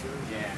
Yeah.